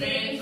Sing